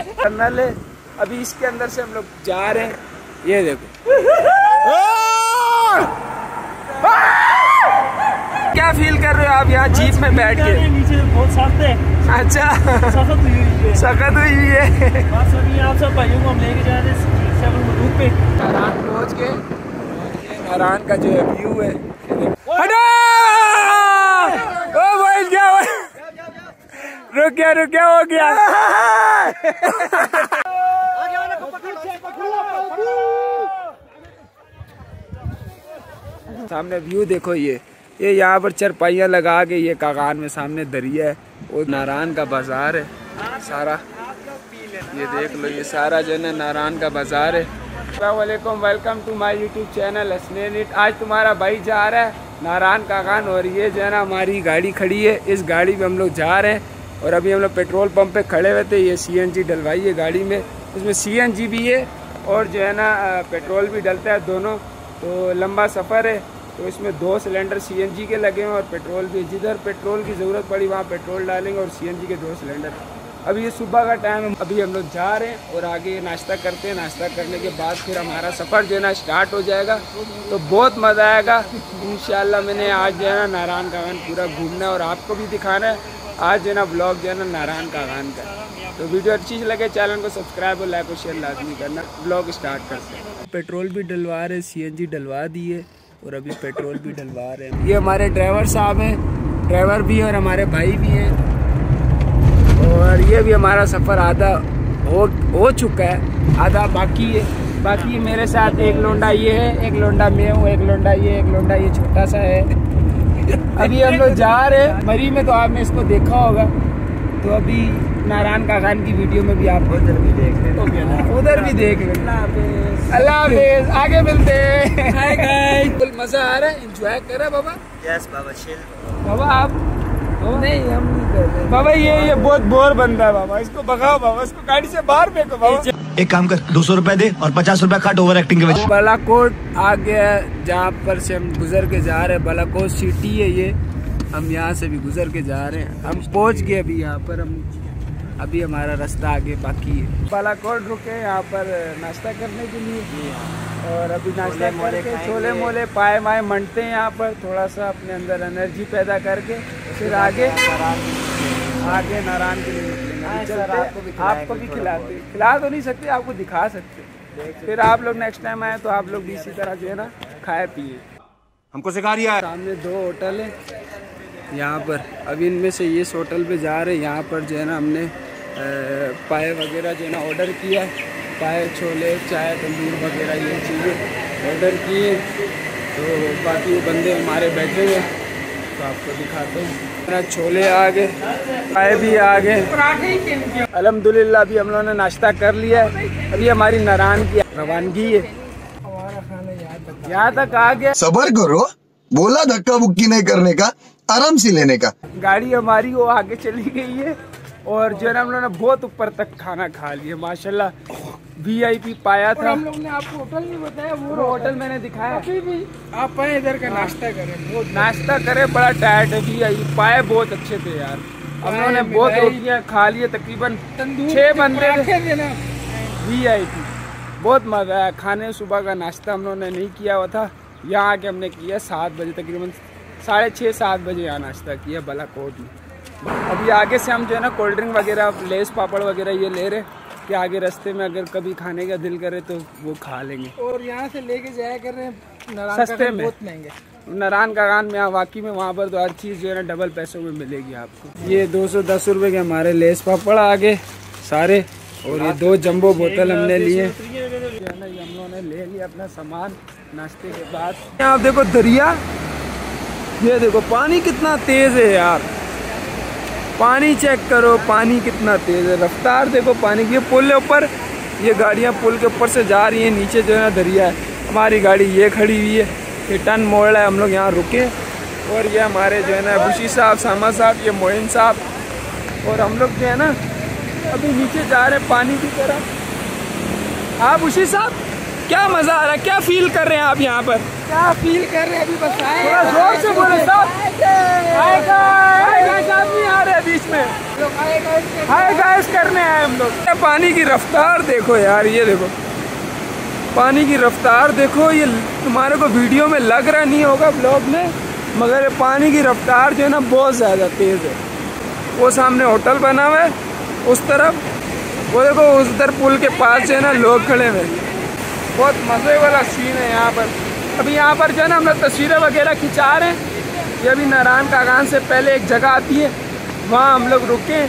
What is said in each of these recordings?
Tunnel है अभी इसके अंदर से हम लोग जा रहे हैं। ये देखो। क्या फील कर रहे हो आप यहाँ जीप में बैठ के? नीचे बहुत सख्त है। अच्छा। सख्त हुई हुई है। बस अभी आप सब भाइयों को हम लेके जा रहे हैं पे। नारायण पहुँच के। और नारायण का जो है व्यू है ये देखो। हटो! ओ भाई क्या रुक गया रुक गया हो गया। सामने व्यू देखो ये। ये यहाँ पर चरपाइयाँ लगा के ये कागान में सामने दरिया है। वो नारायण का बाज़ार है। सारा। ये देख लो, ये सारा जो है नारायण का बाज़ार है। वालेकुम welcome to my YouTube channel Hasnain आज तुम्हारा भाई जा रहा है। नारायण कागान और ये जो है ना हमारी गाड़ी खड़ी है। इस गाड़ी में हम लोग जा रहे हैं। और अभी हम लोग पेट्रोल पंप पे खड़े हुए थे, ये सीएनजी डलवाई है गाड़ी में। उसमें सीएनजी भी है और जो है ना पेट्रोल भी डलता है दोनों। तो लंबा सफ़र है तो इसमें दो सिलेंडर सीएनजी के लगे हैं और पेट्रोल भी जिधर पेट्रोल की ज़रूरत पड़ी, वहाँ पेट्रोल डालेंगे और सीएनजी के दो सिलेंडर। अभी ये सुबह का टाइम है, अभी हम लोग जा रहे हैं और आगे नाश्ता करते हैं। नाश्ता करने के बाद फिर हमारा सफ़र जो है ना स्टार्ट हो जाएगा। तो बहुत मज़ा आएगा। इन मैंने आज जो है ना, नारायण कागान पूरा घूमना है और आपको भी दिखाना है। आज जो ना ब्लॉग जो है ना नारायण कागान का। तो वीडियो अच्छी लगे, चैनल को सब्सक्राइब और लाइक और शेयर लाजमी करना। ब्लॉग स्टार्ट करते हैं। पेट्रोल भी डलवा रहे सी एन जी डलवा दिए और अभी पेट्रोल भी डलवा रहे हैं। ये हमारे ड्राइवर साहब हैं, ड्राइवर भी और हमारे भाई भी हैं। और ये भी हमारा सफ़र आधा हो हो चुका है, आधा बाकी है। बाकी मेरे साथ एक लोंडा ये है, एक लोंडा मैं हूँ, एक लोंडा ये, एक लोंडा ये छोटा सा है। अभी हम लोग जा रहे हैं मरी में तो आपने इसको देखा होगा। तो अभी नारायण कागान की वीडियो में भी आप उधर भी देख लेना। उधर भी देख लेना। अल्लाह हाफिज। आगे मिलते हैं। फुल मज़ा आ रहा है एंजॉय कर रहा बाबा। यस बाबा चिल बाबा आप नहीं हम नहीं कर रहे। बाबा ये ये बहुत बोर बंदा है बाबा इसको भगाओ बाबा इसको गाड़ी से बाहर फेंको बाबा। एक काम कर दो सौ रूपए दे और पचास रूपए काट ओवर एक्टिंग के वजह बालाकोट आ गया जहाँ पर से हम गुजर के जा रहे हैं। बालाकोट सिटी है ये। हम यहाँ से भी गुजर के जा रहे हैं। हम पहुँच गए अभी यहाँ पर। हम अभी हमारा रास्ता आगे बाकी है। बालाकोट रुके यहाँ पर नाश्ता करने के लिए। और अभी नाश्ता करके छोले मोले पाए माए मंडते हैं यहाँ पर। थोड़ा सा अपने अंदर एनर्जी पैदा करके फिर आगे आगे नारायण के लिए। चलते हैं। आपको भी खिलाते खिला तो नहीं सकते आपको दिखा सकते। फिर आप लोग नेक्स्ट टाइम आए तो आप लोग भी इसी तरह जो है ना खाए पिए। हमको सिखा रिया सामने दो होटल है यहाँ पर। अभी इनमें से इस होटल पे जा रहे हैं यहाँ पर जो है ना हमने पाए वगैरह जो है ना ऑर्डर किया है। पाए छोले चाय तंदूर वगैरह ये चीज़ें ऑर्डर किए तो बाकी वो बंदे हमारे बैठे हुए हैं, तो आपको दिखाते हैं। मेरा छोले आ गए पाए भी आ गए अलहमदुल्ला अभी हम लोगों ने नाश्ता कर लिया है। अभी हमारी नारायण की रवानगी है। यहाँ तक आ गया। सबर करो बोला धक्का बुक्की नहीं करने का आराम से लेने का। गाड़ी हमारी वो आगे चली गई है और जो है हम लोगों ने बहुत ऊपर तक खाना खा लिया माशाल्लाह। वीआईपी पाया था। हम लोग ने आपको होटल नहीं बताया वो होटल मैंने दिखाया। अभी भी। आप आए इधर का नाश्ता करें नाश्ता करें बड़ा टायर्ड है वी पाए बहुत अच्छे थे यार। हम लोगों ने बहुत रोटियाँ खा लिए तकरीबन छह बंदे वी आई पी बहुत मज़ा आया। खाने सुबह का नाश्ता हम लोगों ने नहीं किया हुआ था। यहाँ आके हमने किया सात बजे तकरीबन साढ़े छः सात बजे यहाँ नाश्ता किया बालाकोट में। अभी आगे से हम जो है ना कोल्ड ड्रिंक वगैरह लेस पापड़ वगैरह ये ले रहे कि आगे रास्ते में अगर कभी खाने का दिल करे तो वो खा लेंगे। और यहाँ से लेके जाया कर रहे हैं सस्ते में? बहुत महँगे। नारायण का गान में वाकई में वहाँ पर तो हर चीज़ जो है ना डबल पैसों में मिलेगी आपको। ये दो सौ दस रुपये के हमारे लेस पापड़ आगे सारे और ये दो जंबो बोतल हमने लिए। जो है ना ये हम लोगों ने ले लिया अपना सामान नाश्ते के बाद। आप देखो दरिया ये देखो पानी कितना तेज है यार। पानी चेक करो, पानी कितना तेज है। रफ्तार देखो, पानी की पुल है ऊपर। ये गाड़ियाँ पुल के ऊपर से जा रही हैं, नीचे जो है ना दरिया है। हमारी गाड़ी ये खड़ी हुई है, ये टन मोड़ है, हम लोग यहाँ रुके। और ये हमारे जो है ना, बुशी साहब, सामा साहब, ये मोइन साहब। और हम लोग जो है ना, अभी नीचे जा रहे हैं पानी की तरफ़। हाँ बुशी साहब, क्या मज़ा आ रहा है, क्या फील कर रहे हैं आप यहाँ पर? क्या फील कर रहे हैं अभी बस आए? थोड़ा ज़ोर से बोले साहब आदमी आ रहे बीच में। हाय गाइस करने। आए हम लोग। पानी की रफ्तार देखो यार ये देखो। पानी की रफ्तार देखो ये तुम्हारे को वीडियो में लग रहा नहीं होगा ब्लॉग में मगर ये पानी की रफ्तार जो है ना बहुत ज़्यादा तेज़ है। वो सामने होटल बना हुआ है उस तरफ़। वो देखो उस उधर पुल के पास जो है ना लोग खड़े हुए बहुत मज़े वाला सीन है यहाँ पर। अभी यहाँ पर जो है ना हम लोग तस्वीरें वगैरह खिंचा रहे हैं। ये अभी नारायण कागान से पहले एक जगह आती है वहाँ हम लोग रुके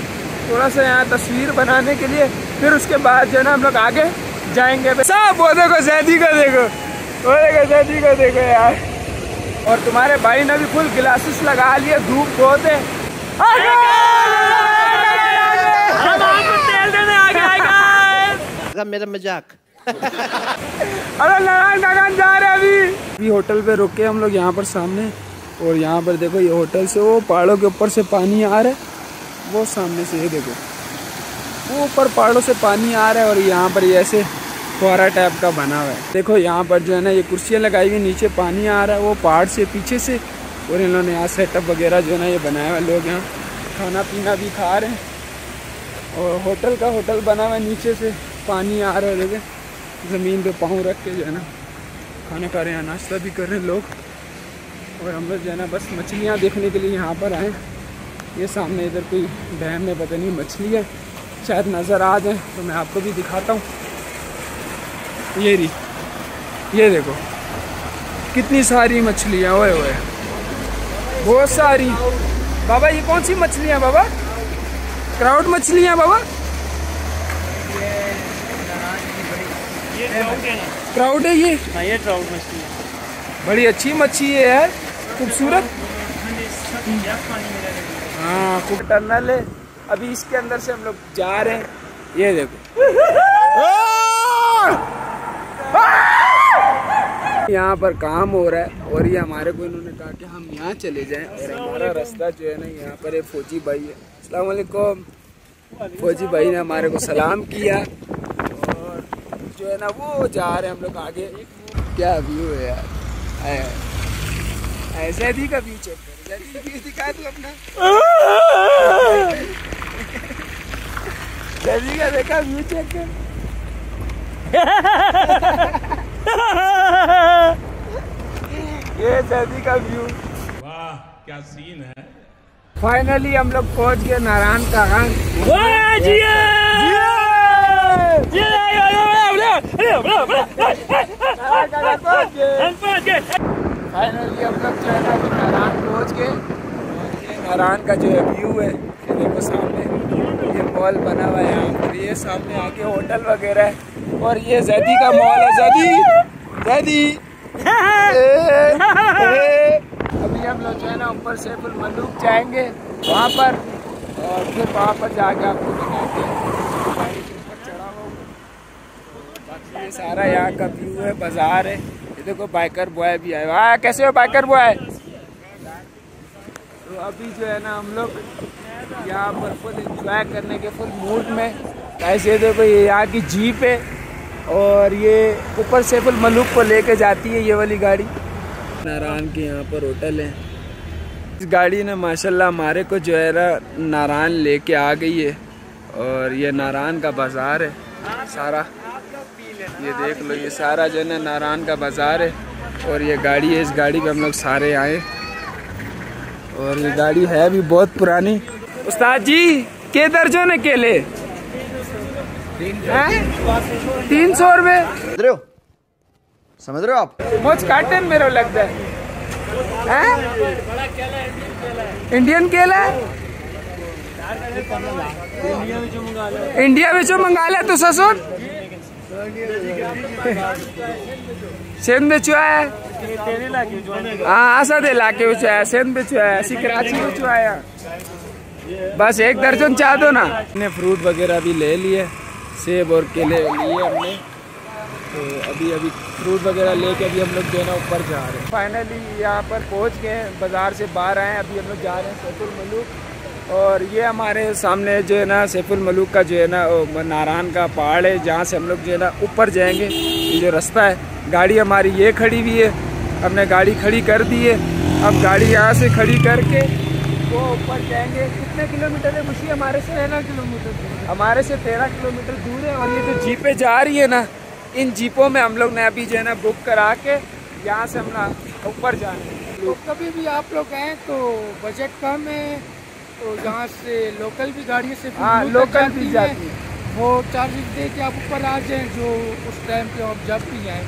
थोड़ा सा यहाँ तस्वीर बनाने के लिए। फिर उसके बाद जो है ना हम लोग आगे जाएँगे। सब वो देखो जैदी को देखो वो देखो जैदी को देखो यार। और तुम्हारे भाई ने भी फुल ग्लासेस लगा लिए धूप बहुत है। मेरा मज़ाक। अरे नारायण कागान जा रहे अभी। अभी होटल पे रुके हम लोग यहाँ पर सामने और यहाँ पर देखो ये होटल से, वो पहाड़ों के ऊपर से पानी आ रहा है। वो सामने से ये देखो। वो ऊपर पहाड़ों से पानी आ रहा है और यहाँ पर ये ऐसे फुहारा टाइप का बना हुआ है। देखो यहाँ पर जो है ना, ये कुर्सियाँ लगाई हुई, नीचे पानी आ रहा है, वो पहाड़ से पीछे से और इन्होंने यहाँ सेटअप वगैरह जो है ना, ये बनाया हुआ है। लोग यहाँ खाना पीना भी खा रहे हैं और होटल का होटल बना हुआ है, नीचे से पानी आ रहा है, देखो। ज़मीन पे पाँव रख के जो है ना, खाना खा रहे हैं, नाश्ता भी कर रहे हैं लोग। और हम लोग जो है ना, बस मछलियाँ देखने के लिए यहाँ पर आए ये सामने इधर कोई डैम में पता नहीं, मछली है। शायद नज़र आ जाए तो मैं आपको भी दिखाता हूँ। ये रही, ये देखो, कितनी सारी मछलियाँ, ओए ओए बहुत सारी। बाबा, ये कौन सी मछलियाँ बाबा? क्राउड मछलियाँ बाबा? ये ट्राउट है ना। है ये? हाँ ये ट्राउट मछली है। बड़ी अच्छी मच्छी है यार खूबसूरत। हाँ। खूब टनल है। अभी इसके अंदर से हम लोग जा रहे हैं। ये देखो। यहाँ पर काम हो रहा है और ये हमारे को इन्होंने कहा कि हम यहाँ चले जाएँ और हमारा रास्ता जो है ना यहाँ पर एक फौजी भाई है। अस्सलाम वालेकुम। फौजी भाई ने हमारे को सलाम किया। जो है ना वो जा रहे हैं हम लोग आगे। क्या व्यू है यार। ऐसे भी का व्यू चेक कर। दिखा तू अपना। जल्दी का देखा व्यू चेक कर। ये जल्दी का व्यू वाह क्या सीन है? फाइनली हम लोग पहुँच गए नारायण का फाइनली हम लोग जो है ना अभी नारायण पहुँच गए। और ये नारायण का जो है व्यू है ये देखो सामने। ये मॉल बना हुआ है यहाँ पर। ये सामने आगे होटल वगैरह है। और ये जैदी का मॉल है। जैदी! जैदी! अभी हम लोग जो है ना ऊपर सैफुल मलूक जाएँगे वहाँ पर। और फिर वहाँ पर जाके आपको दिखाएँगे गाड़ी के ऊपर चढ़ा हुआ हूँ। बाकी ये सारा यहाँ का व्यू है, बाज़ार है। ये देखो बाइकर बॉय भी आए। वाह कैसे हो बाइकर बॉय तो अभी जो है ना हम लोग यहाँ पर फुल इंजॉय करने के फुल मूड में। ऐसे देखो, ये यहाँ की जीप है और ये ऊपर से फुल मलुक को लेके जाती है ये वाली गाड़ी। नारायण के यहाँ पर होटल है। इस गाड़ी ने माशाल्लाह हमारे को जो है ना नारायण लेके आ गई है और ये नारायण का बाज़ार है सारा। ये देख लो ये सारा जो है ना नारायण का बाज़ार है और ये गाड़ी है इस गाड़ी पे हम लोग सारे आए। और ये गाड़ी है भी बहुत पुरानी। उस्ताद जी के दर्जन है केले? तीन सौ रुपये समझ रहे हो? समझ रहे हो आप? मुझ काटन मेरे लगता है। हैं? इंडियन केला है? इंडिया में जो मंगा लिया तो ससुर? सेंध चुआ है? हाँ। असा दे लाके में है सेंध चुआ है ऐसी कराची में चुआ है। बस एक दर्जन चाह दो ना। ने फ्रूट वगैरह भी ले लिए सेब और केले लिए हमने। तो अभी अभी फ्रूट वगैरह लेके अभी हम लोग जो है ना ऊपर जा रहे हैं। फाइनली यहाँ पर पहुँच गए बाज़ार से बाहर आए अभी हम लोग जा रहे हैं सैफुल मलूक और ये हमारे सामने जो है ना सैफुल मलूक का जो है ना नारायण का पहाड़ है, जहाँ से हम लोग जो है ना ऊपर जाएँगे। ये जो रास्ता है, गाड़ी हमारी ये खड़ी हुई है। हमने गाड़ी खड़ी कर दी है। अब गाड़ी यहाँ से खड़ी करके वो ऊपर जाएँगे। कितने किलोमीटर है मुशी? हमारे से तेरह किलोमीटर हमारे से तेरह किलोमीटर दूर है और ये जो जीपें जा रही है ना, इन जीपों में हम लोग ने अभी जो है ना बुक करा के यहाँ से हम ऊपर जाना तो कभी भी आप लोग आए तो बजट कम है तो यहाँ से लोकल भी गाड़ियों से फिर हाँ, लोकल भी हैं। जाती वो चार्जेस दे के आप ऊपर आ जाएँ जो उस टाइम पे आप जब भी आएँ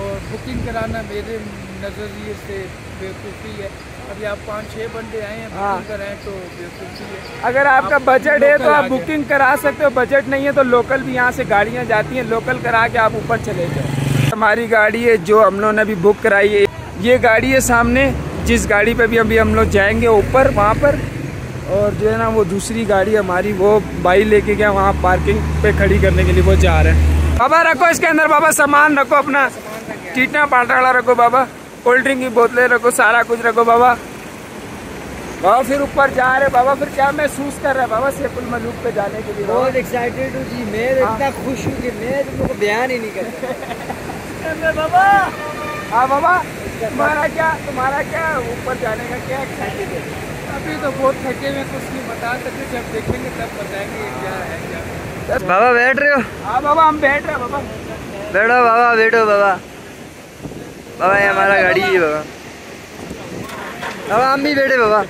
और बुकिंग कराना मेरे नज़रिए से बेवकूफ़ी है। अभी आप पाँच छः बंदे आए हैं हाँ। कराएँ तो बेवकूफ़ी है। अगर आपका आप बजट है तो आप बुकिंग करा सकते हो बजट नहीं है तो लोकल भी यहाँ से गाड़ियाँ जाती हैं लोकल करा के आप ऊपर चले जाओ। हमारी गाड़ी है जो हम लोगों ने अभी बुक कराई है। ये गाड़ी है सामने जिस गाड़ी पे भी अभी हम लोग जाएँगे ऊपर वहाँ पर। और जो है ना वो दूसरी गाड़ी हमारी वो बाई लेके गया वहाँ पार्किंग पे खड़ी करने के लिए वो जा रहे हैं। बाबा रखो इसके अंदर बाबा सामान रखो अपना। टीटना पाटाड़ा रखो बाबा कोल्ड ड्रिंक की बोतलें रखो सारा कुछ रखो बाबा। बाबा फिर ऊपर जा रहे बाबा फिर क्या महसूस कर रहे हैं? बाबा सैफुल मलूक पे जाने के लिए। बहुत एक्साइटेड हूँ जी मैं इतना खुश हूँ कि मैं तुमको बयान ही नहीं कर बाबा। हाँ बाबा तुम्हारा क्या तुम्हारा क्या ऊपर जाने का क्या एक्साइटेड है? अभी तो बहुत थके हुए कुछ नहीं बता सकते जब देखेंगे तब बताएँगे क्या है क्या बाबा बैठ रहे हो? हाँ बाबा हम बैठ रहे हैं बाबा। बैठो बाबा बैठो बाबा। बाबा ये हमारा गाड़ी है बाबा। बाबा। हम भी बैठे बाबा।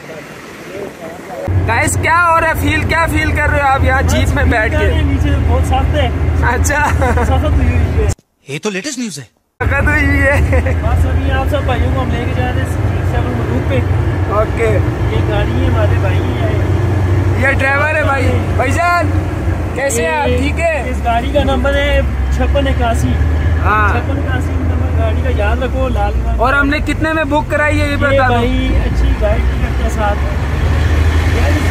गाइस क्या हो रहा है? फील क्या फील कर रहे हो आप यहाँ जीप में बैठ के? नीचे बहुत साफ़ है। अच्छा। है ये तो लेटेस्ट न्यूज़ है। दिक्कत हुई है। बस अभी आप सब भाइयों को हम लेके जा रहे हैं सेवन मधुप पे। ओके। ये गाड़ी है हमारे भाई है ये। ड्राइवर है भाई। भाईजान कैसे हैं आप? ठीक है? इस गाड़ी का नंबर है छप्पन इक्यासी। हाँ। छप्पन इक्यासी नंबर गाड़ी का याद रखो लाल और हमने कितने में बुक कराई है ये बता दो। भाई अच्छी गाड़ी टिकट के साथ।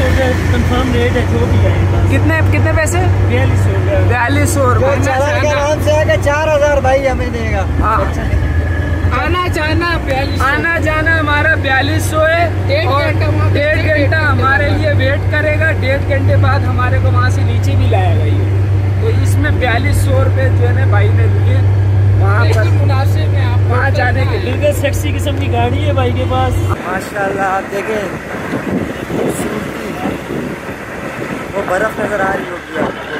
कंफर्म रेट है जो भी है कितने कितने पैसे? बयालीस सौ रुपये बयालीस सौ चार हज़ार भाई हमें देगा। हाँ। आना जाना आना जाना हमारा बयालीस सौ है डेढ़ और घंटा डेढ़ घंटा हमारे लिए वेट करेगा। डेढ़ घंटे बाद हमारे को वहाँ से नीचे भी लाएगा ये। तो इसमें बयालीस सौ रुपये जो है ना भाई ने लिए। वहाँ पर मुनासिब है वहाँ जाने के लिए। सेक्सी किस्म की गाड़ी है भाई के पास। माशाल्लाह आप देखें। खूबसूरती वो बर्फ़ नज़र आ रही होगी आपको।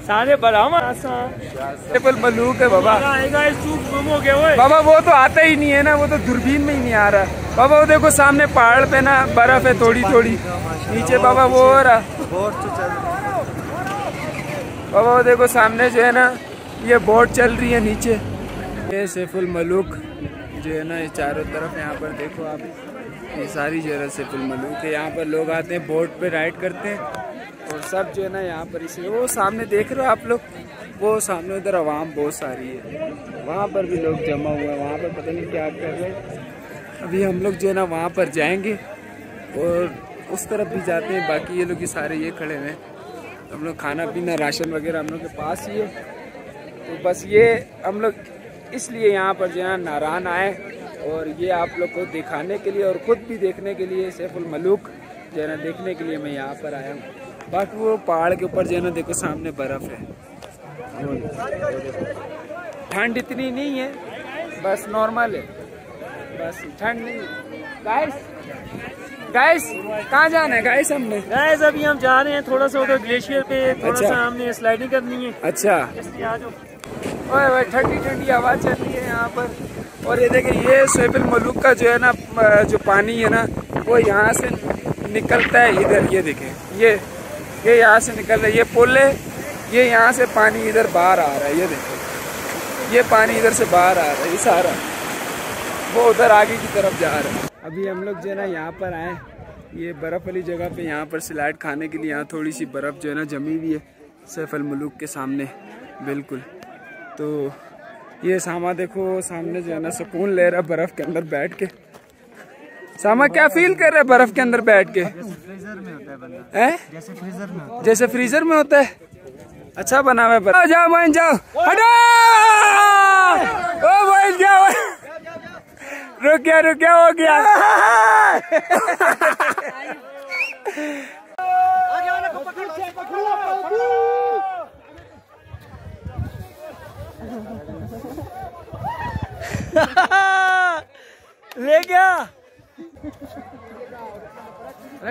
सारे बरामा मलूक है बाबा। बाबा वो तो आता ही नहीं है ना वो तो दूरबीन में ही नहीं आ रहा। बाबा वो देखो सामने पहाड़ पे ना बर्फ़ है थोड़ी थोड़ी नीचे बाबा वो हो रहा। बाबा वो देखो सामने जो है ना ये बोट चल रही है नीचे। ये सैफुल मलूक जो है ना ये चारों तरफ़ यहाँ पर देखो आप ये सारी जगह सैफुल मलूक है। यहाँ पर लोग आते हैं बोट पे राइड करते हैं। और सब जो है ना यहाँ पर इसे वो सामने देख रहे हो आप लोग? वो सामने उधर आवाम बहुत सारी है। वहाँ पर भी लोग जमा हुए हैं। वहाँ पर पता नहीं क्या कर रहे हैं। अभी हम लोग जो है ना वहाँ पर जाएँगे और उस तरफ़ भी जाते हैं। बाकी ये लोग ये सारे ये खड़े हुए हैं। हम लोग खाना पीना, राशन वगैरह हम लोग के पास ही है। तो बस ये हम लोग इसलिए यहाँ पर जो है नारायण आए और ये आप लोग को दिखाने के लिए और खुद भी देखने के लिए सैफुल मलूक जो है ना देखने के लिए मैं यहाँ पर आया हूँ। बाकी वो पहाड़ के ऊपर जो है ना देखो सामने बर्फ़ है। ठंड इतनी नहीं है बस नॉर्मल है। बस ठंड नहीं गाइस गाइस कहाँ जाना है गाइस हमने? गाइस अभी हम जा रहे हैं थोड़ा सा उधर ग्लेशियर पे थोड़ा अच्छा। सा हमने स्लाइडिंग करनी है। अच्छा। ओए ओए ठंडी ठंडी हवा चल रही है यहाँ पर। और ये देखिए ये सोहेबुल मलूक का जो है ना जो पानी है ना वो यहाँ से निकलता है इधर ये देखें। ये ये यहाँ से निकल रहा है, ये पुल है, ये यहाँ से पानी इधर बाहर आ रहा है, ये देखो। ये पानी इधर से बाहर आ रहा है ये सारा वो उधर आगे की तरफ़ जा रहा है। अभी हम लोग जो है ना यहाँ पर आए ये बर्फ़ वाली जगह पे यहाँ पर स्लाइड खाने के लिए यहाँ थोड़ी सी बर्फ़ जो है ना जमी हुई है सैफल मलूक के सामने, बिल्कुल। तो ये सामा देखो सामने जो है ना सुकून ले रहा बर्फ़ के अंदर बैठ के। सामा क्या फील कर रहा है बर्फ़ के अंदर बैठ के? फ्रीजर है जैसे फ्रीजर में होता जैसे फ्रीजर में होता है। अच्छा बना हुआ है जाओ बहन जाओ। हटो! ओ बहन जाओ रुक गया। रुक गया हो गया है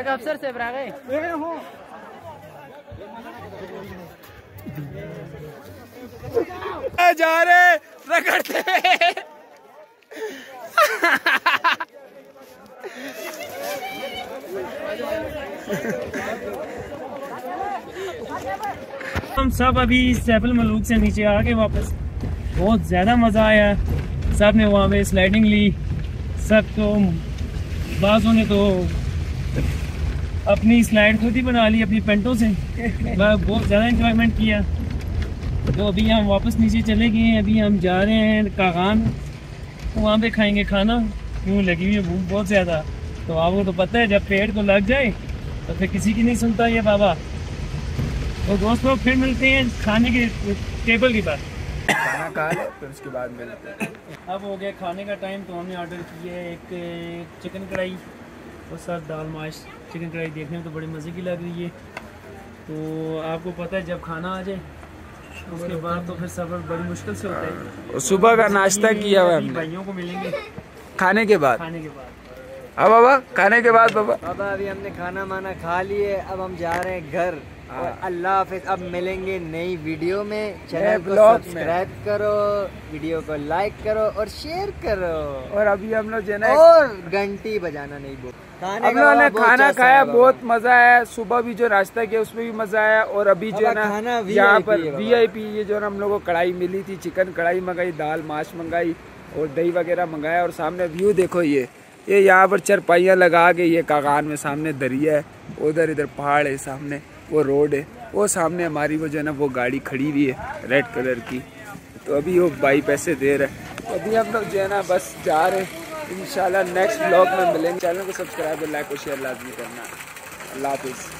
अफसर से गए जा रहे रगड़ते हम सब अभी सैफल मलूक से नीचे आ गए वापस। बहुत ज़्यादा मज़ा आया। सबने वहाँ पे स्लाइडिंग ली। सब तो बाजों ने तो अपनी स्लाइड खुद ही बना ली अपनी पेंटों से। बस बहुत ज़्यादा इंजॉयमेंट किया। तो अभी हम वापस नीचे चले गए हैं अभी हम जा रहे हैं कागान। तो वहाँ पे खाएँगे खाना। क्यों लगी हुई है भूख बहुत ज़्यादा। तो आपको तो पता है जब पेड़ को लग जाए तो फिर किसी की नहीं सुनता ये बाबा। तो दोस्तों फिर मिलते हैं खाने के टेबल के पास खाना खा ले फिर उसके बाद मिलते हैं। अब हो गया खाने का टाइम तो हमने ऑर्डर किया है एक चिकन कढ़ाई। और साथ दाल माश चिकन कढ़ाई देखने में तो बड़ी मज़े की लग रही है। तो आपको पता है जब खाना आ जाए उसके बाद तो फिर सफ़र बड़ी मुश्किल से होता है। और सुबह का नाश्ता किया हुआ है भाइयों को मिलेंगे। खाने के बाद? खाने के बाद। अब बाबा खाने के बाद बाबा। बाबा अभी हमने खाना माना खा लिए अब हम जा रहे हैं घर। और अल्लाह हाफिज अब मिलेंगे नई वीडियो में। चैनल को सब्सक्राइब करो वीडियो को लाइक करो और शेयर करो। और अभी हम लोग जो है और घंटी बजाना नहीं बोल हम लोगों ने खाना खाया बहुत मज़ा आया। सुबह भी जो नाश्ता किया उसमें भी मज़ा आया। और अभी जो है ना यहाँ पर है बाबा। वीआईपी ये जो है ना हम लोगों को कढ़ाई मिली थी चिकन कढ़ाई मंगाई दाल माश मंगाई और दही वगैरह मंगाया। और सामने व्यू देखो ये। ये यहाँ पर चरपाइयाँ लगा के ये कागान में सामने दरिया है उधर इधर पहाड़ है सामने। वो रोड है, वो सामने हमारी वो जो है ना, वो गाड़ी खड़ी हुई है रेड कलर की। तो अभी वो भाई पैसे दे रहा है। तो अभी हम लोग जो है ना, बस जा रहे हैं। इन नेक्स्ट ब्लॉग में मिलेंगे। चैनल को सब्सक्राइब लाइक और शेयर लाजमी करना। अल्लाह हाफिज़।